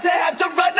to have to run